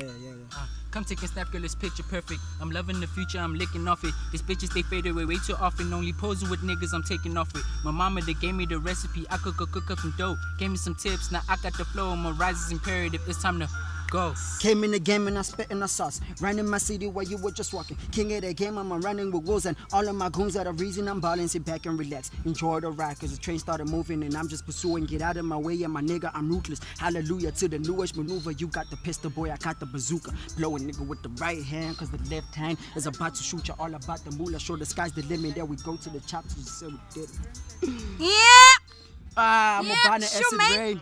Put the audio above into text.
Yeah, yeah. Uh, come take a snap, girl, it's picture perfect. I'm loving the future, I'm licking off it. These bitches, they fade away way too often. Only posing with niggas, I'm taking off it. My mama, they gave me the recipe. I could go cook up some dope. Gave me some tips, now I got the flow. My rise is imperative. It's time to go. Came in the game and I spit in the sauce. Ran in my city where you were just walking. King of the game, I'm running with wolves and all of my goons are the reason I'm balling. Sit back and relax. Enjoy the ride cause the train started moving and I'm just pursuing. Get out of my way, and my nigga, I'm ruthless. Hallelujah to the newish maneuver. You got the pistol, boy, I got the bazooka. Blow a nigga with the right hand cause the left hand is about to shoot you all about the moolah. Show the sky's the limit. There we go to the chopper. So we did it. Yeah. Ah, I'm Yep, a bonnet acid shoot, mate. Reign.